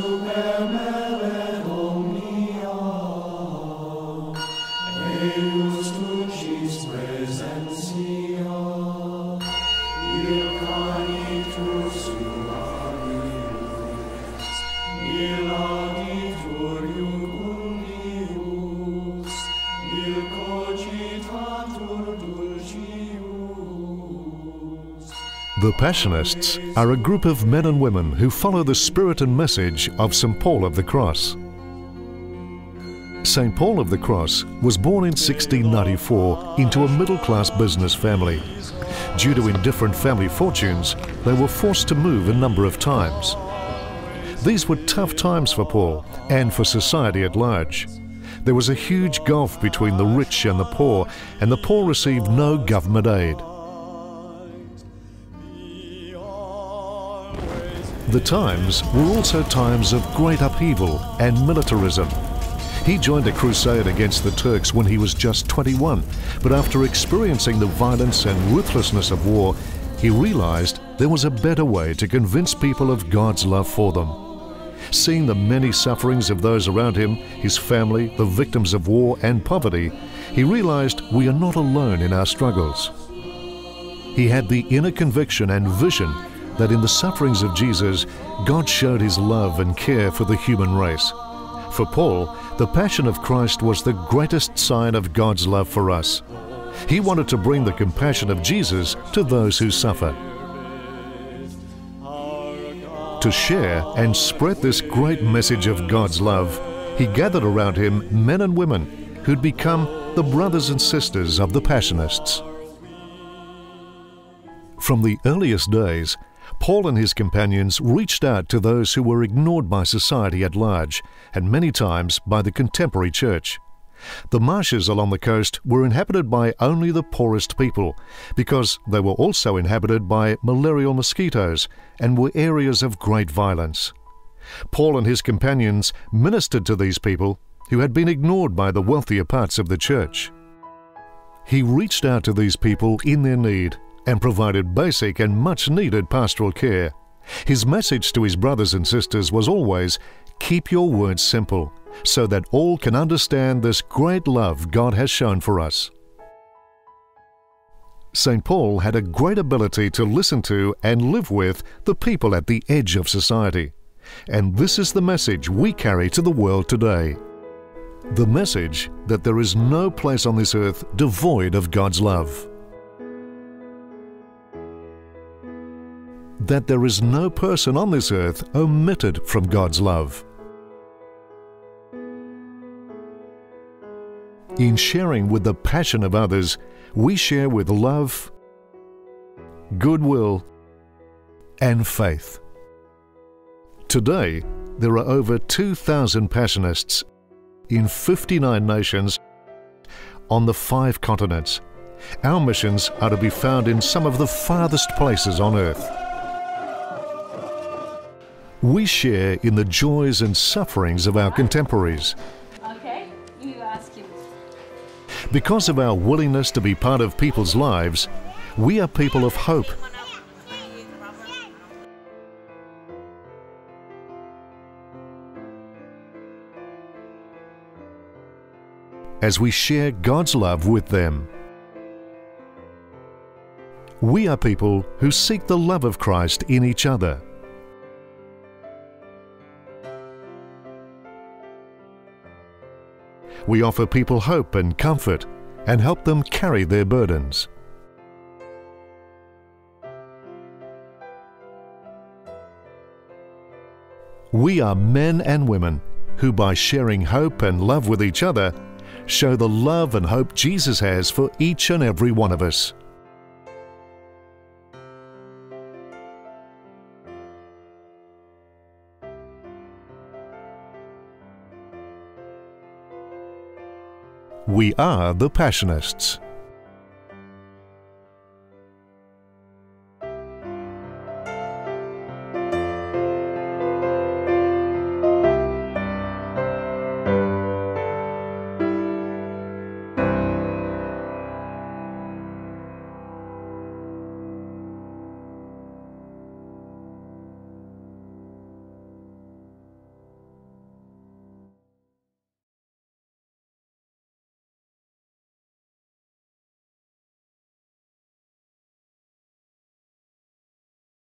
to The Passionists are a group of men and women who follow the spirit and message of St. Paul of the Cross. St. Paul of the Cross was born in 1694 into a middle-class business family. Due to indifferent family fortunes, they were forced to move a number of times. These were tough times for Paul and for society at large. There was a huge gulf between the rich and the poor, and the poor received no government aid. The times were also times of great upheaval and militarism. He joined a crusade against the Turks when he was just 21, but after experiencing the violence and ruthlessness of war, he realized there was a better way to convince people of God's love for them. Seeing the many sufferings of those around him, his family, the victims of war and poverty, he realized we are not alone in our struggles. He had the inner conviction and vision that in the sufferings of Jesus, God showed his love and care for the human race. For Paul, the Passion of Christ was the greatest sign of God's love for us. He wanted to bring the compassion of Jesus to those who suffer. To share and spread this great message of God's love, he gathered around him men and women who'd become the brothers and sisters of the Passionists. From the earliest days, Paul and his companions reached out to those who were ignored by society at large, and many times by the contemporary church. The marshes along the coast were inhabited by only the poorest people, because they were also inhabited by malarial mosquitoes and were areas of great violence. Paul and his companions ministered to these people who had been ignored by the wealthier parts of the church. He reached out to these people in their need and provided basic and much needed pastoral care. His message to his brothers and sisters was always keep your words simple so that all can understand this great love God has shown for us. St. Paul had a great ability to listen to and live with the people at the edge of society. And this is the message we carry to the world today. The message that there is no place on this earth devoid of God's love. That there is no person on this earth omitted from God's love. In sharing with the passion of others, we share with love, goodwill, and faith. Today, there are over 2,000 Passionists in 59 nations on the five continents. Our missions are to be found in some of the farthest places on earth we share in the joys and sufferings of our contemporaries. Okay, you ask him. Because of our willingness to be part of people's lives, we are people of hope. As we share God's love with them. We are people who seek the love of Christ in each other. We offer people hope and comfort and help them carry their burdens. We are men and women who, by sharing hope and love with each other, show the love and hope Jesus has for each and every one of us. We are the Passionists.